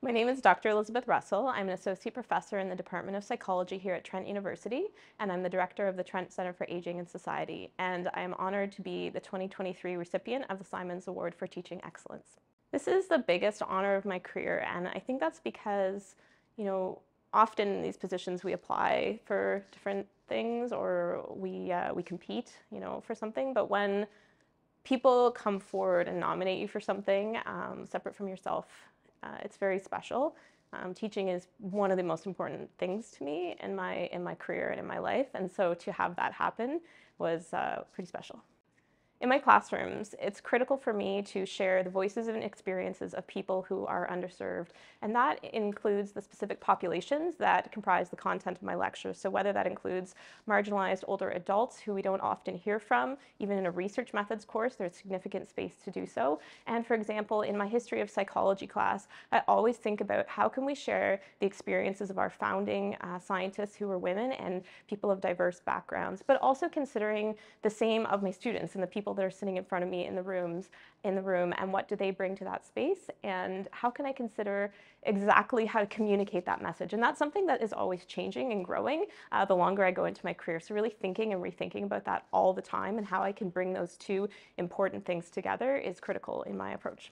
My name is Dr. Elizabeth Russell. I'm an associate professor in the Department of Psychology here at Trent University, and I'm the director of the Trent Center for Aging and Society. And I am honored to be the 2023 recipient of the Symons Award for Teaching Excellence. This is the biggest honor of my career, and I think that's because, you know, often in these positions we apply for different things or we, uh, we compete, you know, for something. But when people come forward and nominate you for something um, separate from yourself, uh, it's very special. Um, teaching is one of the most important things to me in my in my career and in my life, and so to have that happen was uh, pretty special. In my classrooms, it's critical for me to share the voices and experiences of people who are underserved, and that includes the specific populations that comprise the content of my lectures. So whether that includes marginalized older adults who we don't often hear from, even in a research methods course, there's significant space to do so. And for example, in my history of psychology class, I always think about how can we share the experiences of our founding uh, scientists who were women and people of diverse backgrounds, but also considering the same of my students and the people people that are sitting in front of me in the rooms in the room and what do they bring to that space? And how can I consider exactly how to communicate that message? And that's something that is always changing and growing uh, the longer I go into my career. So really thinking and rethinking about that all the time and how I can bring those two important things together is critical in my approach.